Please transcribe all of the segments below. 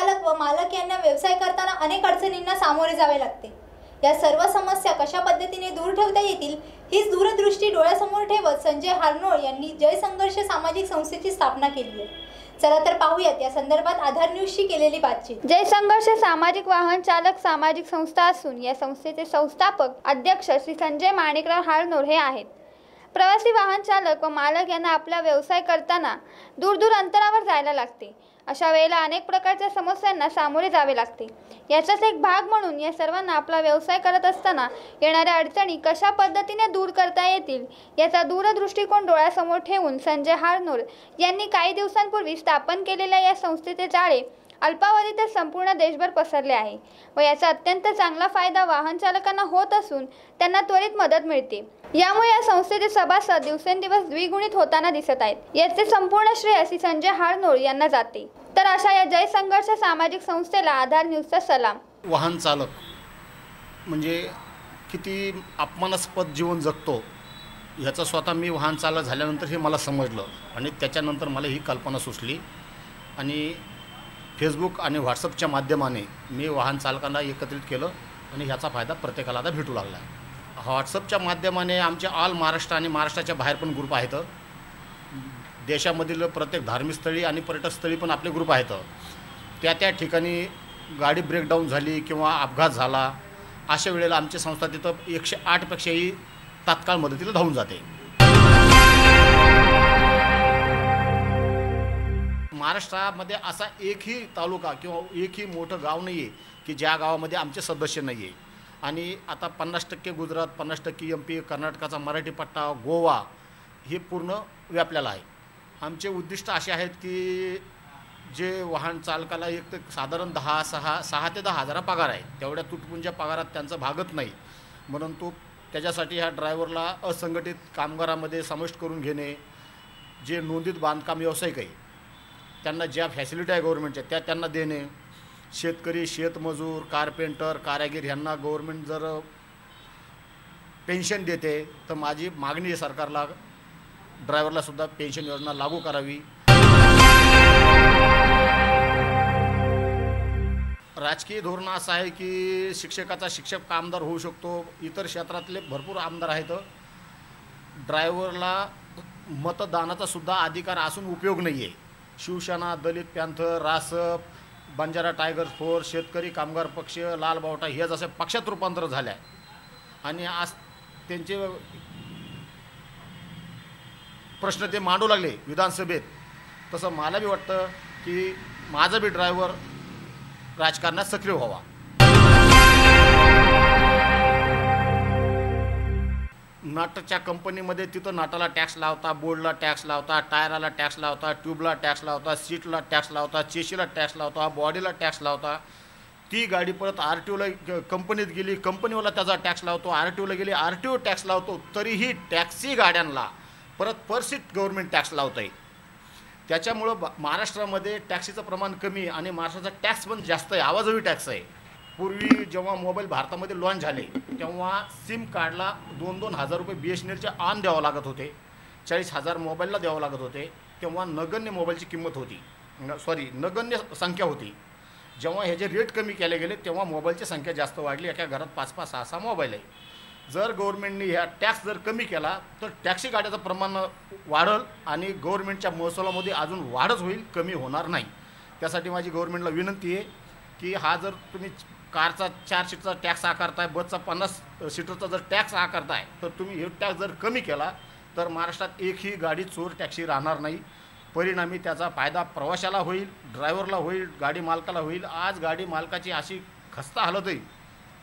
चालक व मालक यांना व्यवसाय करताना अनेक अडचणींना सामोरे जावे लागते. या सर्व समस्या कशा पद्धतीने दूर ठेवता येतील हीच दूरदृष्टी डोळ्यासमोर ठेवत संजय हारनोळ यांनी जय संघर्ष सामाजिक संस्थेची स्थापना केली आहे. चला तर पाहूयात या संदर्भात आधार न्यूजशी केलेली बातचीत. जय संघर्ष सामाजिक वाहन चालक सामाजिक संस्था असून या संस्थेचे संस्थापक अध्यक्ष श्री संजय माणिकराव हारनोर हे आहेत. प्रवासी वाहन चालक व मालक यांना आपला व्यवसाय करताना दूर दूर अंतरावर जायला लागते. अशा वेळेला अनेक प्रकारच्या समस्यांना सामोरे जावे लागते. याचाच एक भाग म्हणून या सर्वांना आपला व्यवसाय करत असताना येणाऱ्या अडचणी कशा पद्धतीने दूर करता येतील याचा दूरदृष्टिकोन डोळ्यासमोर ठेवून संजय हारनोर यांनी काही दिवसांपूर्वी स्थापन केलेल्या या संस्थेचे जाळे अल्पावधीतच संपूर्ण देशभर पसरले आहे व याचा अत्यंत चांगला फायदा वाहन चालकांना होत असून त्यांना त्वरित मदत मिळते. यामुळे या संस्थेचे सभासद दिवसेंदिवस द्विगुणित होताना दिसत आहेत. याचे संपूर्ण श्रेय श्री संजय हारनोळ यांना जाते. तर अशा या जय संघर्ष सामाजिक संस्थेला आधार न्यूजचा सलाम. वाहन चालक म्हणजे किती अपमानास्पद जीवन जगतो ह्याचं स्वतः मी वाहन चालक झाल्यानंतर हे मला समजलं आणि त्याच्यानंतर मला ही कल्पना सुचली. आणि फेसबुक आणि व्हॉट्सअपच्या माध्यमाने मी वाहन चालकांना एकत्रित केलं आणि ह्याचा फायदा प्रत्येकाला आता भेटू लागला आहे. व्हॉट्सअपच्या माध्यमाने आमचे ऑल महाराष्ट्र आणि महाराष्ट्राच्या बाहेर पण ग्रुप आहेत. देशामधील प्रत्येक धार्मिक स्थळी आणि पर्यटकस्थळी पण आपले ग्रुप आहेत. त्या त्या ठिकाणी गाडी ब्रेकडाऊन झाली किंवा अपघात झाला अशा वेळेला आमची संस्था तिथं एकशे आठपेक्षाही तात्काळ मदतीला धावून जाते. महाराष्ट्रामध्ये असा एकही तालुका किंवा एकही मोठं गाव नाही आहे की ज्या गावामध्ये आमचे सदस्य नाही आहे आणि आता पन्नास टक्के गुजरात पन्नास टक्के एम पी कर्नाटकाचा मराठी पट्टा गोवा हे पूर्ण व्यापलेलं आहे. आमचे उद्दिष्ट असे आहेत की जे वाहन चालकाला एक तर साधारण दहा सहा सहा ते दहा हजारा पगार आहे. तेवढ्या तुटपुंच्या पगारात त्यांचा भागत नाही. म्हणून तो त्याच्यासाठी ह्या ड्रायव्हरला असंघटित कामगारामध्ये समाविष्ट करून घेणे जे नोंदीत बांधकाम व्यावसायिक आहे त्यांना ज्या फॅसिलिटी आहे गव्हर्नमेंटच्या त्या त्यांना देणे. शेतकरी शेतमजूर कारपेंटर कारागीर ह्यांना गव्हर्नमेंट जर पेन्शन देते तर माझी मागणी आहे सरकारला ड्रायव्हरला सुद्धा पेन्शन योजना लागू करावी. राजकीय धोरण असं आहे की शिक्षकाचा शिक्षक आमदार होऊ शकतो? इतर क्षेत्रातले भरपूर आमदार आहेत. ड्रायव्हरला मतदानाचा सुद्धा अधिकार असून उपयोग नाही आहे Shivsena Dalit panther Rasap Banjara tiger force Shetkari Kamgar Paksha लाल बावटा हे जसे पक्षात रूपांतर झाले आहे आणि आज त्यांचे प्रश्न ते मांडू लागले विधानसभेत. तसं मला बी वाटतं की माझा बी ड्रायव्हर राजकारणात सक्रिय व्हावा. नटच्या कंपनीमध्ये तिथं नाटाला टॅक्स लावता बोर्डला टॅक्स लावता टायराला टॅक्स लावता ट्यूबला टॅक्स लावता सीटला टॅक्स लावता चेशीला टॅक्स लावता बॉडीला टॅक्स लावता. ती गाडी परत आर टी ओला कंपनीत गेली कंपनीवाला त्याचा टॅक्स लावतो आर टी ओला गेली आर टी ओ टॅक्स लावतो तरीही टॅक्सी गाड्यांना परत पर सीट गव्हर्नमेंट टॅक्स लावत आहे त्याच्यामुळं ब- महाराष्ट्रामध्ये टॅक्सीचं प्रमाण कमी आणि महाराष्ट्राचा टॅक्स पण जास्त आहे आवाजही टॅक्स आहे. पूर्वी जेव्हा मोबाईल भारतामध्ये लॉन्च झाले तेव्हा सिम कार्डला दोन दोन हजार रुपये बी एस एन एलचे ऑन द्यावं लागत होते. चाळीस हजार मोबाईलला द्यावं लागत होते. तेव्हा नगण्य मोबाईलची किंमत होती. सॉरी नगण्य संख्या होती. जेव्हा ह्याचे रेट कमी केले गेले तेव्हा मोबाईलची संख्या जास्त वाढली. एका घरात पाच पाच सहा सहा मोबाईल आहे. जर गव्हर्नमेंटने ह्या टॅक्स जर कमी केला तर टॅक्सी गाड्याचं प्रमाण वाढल आणि गव्हर्नमेंटच्या महसुलामध्ये अजून वाढच होईल कमी होणार नाही. त्यासाठी माझी गव्हर्नमेंटला विनंती आहे की हा जर तुम्ही कारचा चार सीटचा टॅक्स आकारताय बसचा पन्नास सीटरचा जर टॅक्स आकारताय तर तुम्ही हे टॅक्स जर कमी केला तर महाराष्ट्रात एकही गाडी चोर टॅक्सी राहणार नाही. परिणामी त्याचा फायदा प्रवाशाला होईल ड्रायव्हरला होईल गाडी मालकाला होईल. आज गाडी मालकाची अशी खस्ता हालत आहे.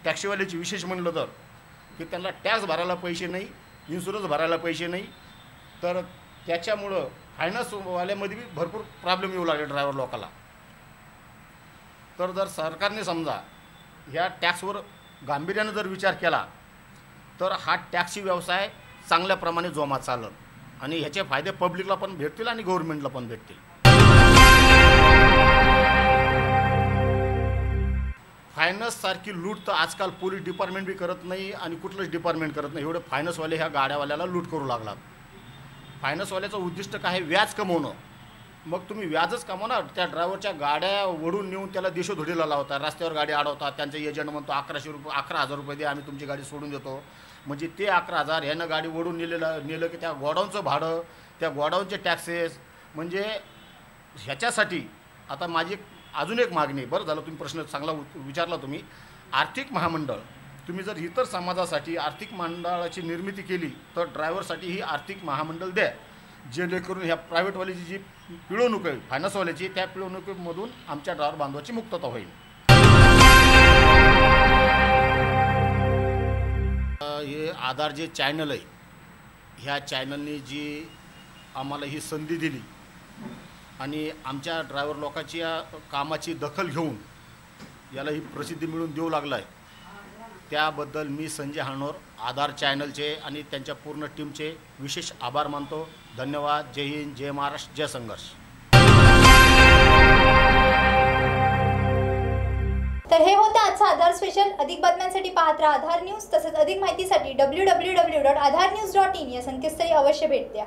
टॅक्सीवाल्याची विशेष म्हणलं तर की त्यांना टॅक्स भरायला पैसे नाही इन्शुरन्स भरायला पैसे नाही. तर त्याच्यामुळं फायनान्सवाल्यामध्ये बी भरपूर प्रॉब्लेम येऊ लागले ड्रायव्हर लोकाला. तर जर सरकारने समजा ह्या टॅक्सवर गांभीर्यानं जर विचार केला तर हा टॅक्सी व्यवसाय चांगल्या प्रमाणे जोमात चालल. आणि ह्याचे फायदे पब्लिकला पण भेटतील आणि गव्हर्नमेंटला पण भेटतील. फायनान्ससारखी लूट तर आजकाल पोलीस डिपार्टमेंट बी करत नाही आणि कुठलंच डिपार्टमेंट करत नाही. एवढे फायनान्सवाले ह्या गाड्यावाल्याला लूट करू लागलात. फायनान्सवाल्याचं उद्दिष्ट काय व्याज कमवणं. मग तुम्ही व्याजच कमावणार? त्या ड्रायव्हरच्या गाड्या वडून नेऊन त्याला देशोधडीला लावता रस्त्यावर गाडी अडवतात. त्यांचा एजंट म्हणतो अकराशे रुपये अकरा हजार रुपये दे आम्ही तुमची गाडी सोडून देतो. म्हणजे ते अकरा हजार ह्यानं गाडी ओढून नेलेलं नेलं की त्या गोडाऊनचं भाडं त्या गोडाऊनचे टॅक्सेस म्हणजे ह्याच्यासाठी आता माझी अजून एक मागणी बरं झालं तुम्ही प्रश्न चांगला विचारला तुम्ही. आर्थिक महामंडळ तुम्ही जर इतर समाजासाठी आर्थिक मंडळाची निर्मिती केली तर ड्रायव्हरसाठी ही आर्थिक महामंडळ द्या. जेणेकरून ह्या प्रायव्हेटवाल्याची जी पिळवणूक आहे फायनान्सवाल्याची त्या पिळवणुकीमधून आमच्या ड्रायव्हर बांधवाची मुक्तता होईल. हे आधार जे चॅनल आहे ह्या चॅनलने जी आम्हाला ही संधी दिली आणि आमच्या ड्रायव्हर लोकांची या कामाची दखल घेऊन याला ही प्रसिद्धी मिळून देऊ लागला आहे त्याबद्दल मी संजय हाणोर आधार चॅनलचे आणि त्यांच्या पूर्ण टीमचे विशेष आभार मानतो. धन्यवाद. जय हिंद जय महाराष्ट्र जय संघर्ष. तर हे होतं आजचं आधार स्पेशल अधिक बातम्यांसाठी पाहत राहा आधार न्यूज तसेच अधिक माहितीसाठी W W W dot Aadhaar news dot in या संकेतस्थळी अवश्य भेट द्या.